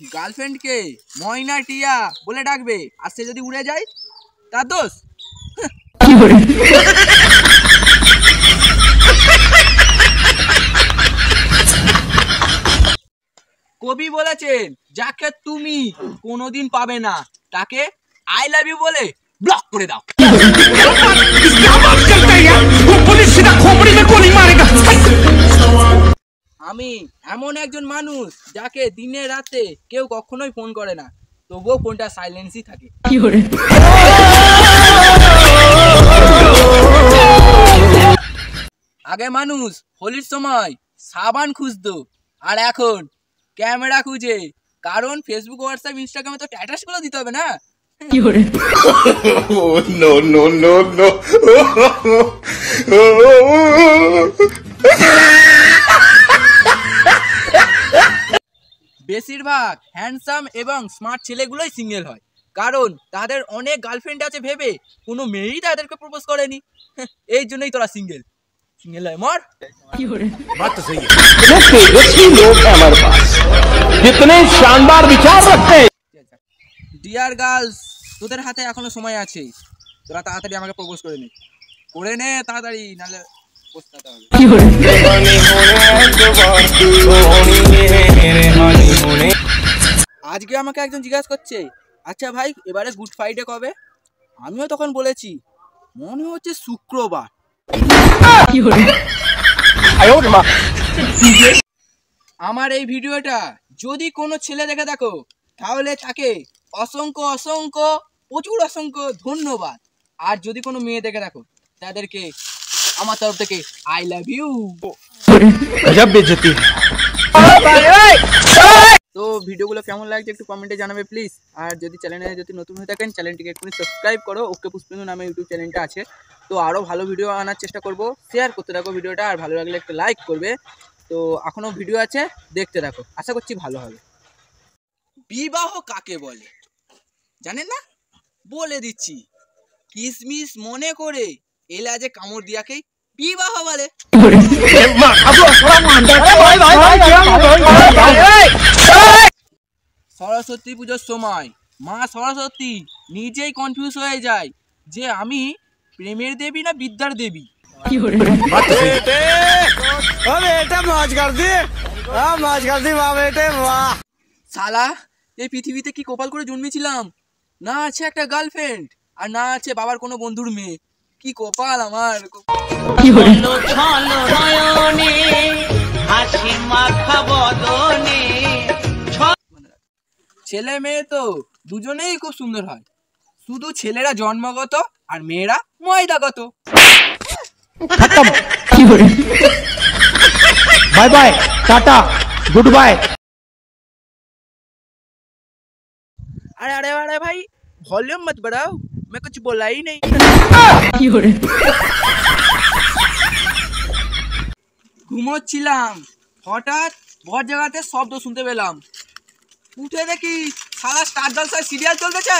গার্লফ্রেন্ডকে ময়না টিয়া বলে ডাকবে আর সে যদি উড়ে যায় তার দোষ কবি বলেছেন যাকে তুমি কোনোদিন পাবে না তাকে আই লাভ ইউ বলে ব্লক করে দাও আমি এমন একজন মানুষ যাকে দিনে রাতে কেউ কখনোই ফোন করে না। তবুও ফোনটা সাইলেন্সই থাকে। আগে মানুষ হোলির সময় সাবান খুঁজতো আর এখন ক্যামেরা খুঁজে। কারণ ফেসবুক হোয়াটসঅ্যাপ ইনস্টাগ্রামে তো স্ট্যাটাসগুলো দিতে হবে না। Oh no no no বেশিরভাগ হ্যান্ডসাম এবং স্মার্ট ছেলেগুলোই সিঙ্গেল হয়। কারণ তাদের অনেক গার্লফ্রেন্ড আছে ভেবে কোনো মেয়েই তাদেরকে প্রপোজ করেনি। এই জন্যই তোরা সিঙ্গেল সিঙ্গেল হয় মর। ডিয়ার গার্লস তোদের হাতে এখনও সময় আছে। তোরা তাড়াতাড়ি আমাকে প্রপোজ করে নে। করে নে তাড়াতাড়ি নাহলে পস্তাতে হবে। আজকে আমাকে একজন জিজ্ঞাসা করছে আচ্ছা ভাই এবারে গুড ফ্রাইডে কবে? আমিও তখন বলেছি মনে হচ্ছে শুক্রবার। আমার এই ভিডিওটা যদি কোনো ছেলে দেখে দেখো তাহলে তাকে অসংখ্য অসংখ্য প্রচুর অসংখ্য ধন্যবাদ। আর যদি কোনো মেয়ে দেখে দেখো তাদেরকে আমার তরফ থেকে আই লাভ ইউ বেজতি। তো ভিডিওগুলো কেমন লাগছে একটু কমেন্টে জানাবে প্লিজ আর যদি চ্যানেলে যদি নতুন হয়ে থাকেন চ্যানেলটিকে একটু সাবস্ক্রাইব করো ওকে পুষ্পেন্দু নামে ইউটিউব চ্যানেলটা আছে তো আরও ভালো ভিডিও আনার চেষ্টা করব শেয়ার করতে থাকো ভিডিওটা আর ভালো লাগলে একটু লাইক করবে তো এখনও ভিডিও আছে দেখতে থাকো আশা করছি ভালো হবে বিবাহ কাকে বলে জানেন না বলে দিচ্ছি কিসমিস মনে করে এলাজে কামড় দিয়াকেই বিবাহ বলে সরস্বতী পুজোর সময়। মা সরস্বতী নিজেই কনফিউজ হয়ে যায় যে আমি প্রেমের দেবী না বিদ্যার দেবী? শালা এই পৃথিবীতে কি কপাল করে জন্মেছিলাম? না আছে একটা গার্লফ্রেন্ড আর না আছে বাবার কোনো বন্ধুর মেয়ে। কি কপাল আমার। ছেলে মেয়ে তো দুজনেই খুব সুন্দর হয় শুধু ছেলেরা জন্মগত আর মেয়েরা ময়দাগত bye bye tata good bye अरे अरे अरे भाई वॉल्यूम मत बढ़ाओ मैं कुछ बोला ही नहीं ঘুমোচ্ছিলাম হঠাৎ ভর জায়গাতে শব্দ শুনতে পেলাম উঠে দেখি সারা স্টার জলসায় সিরিয়াল চলতেছে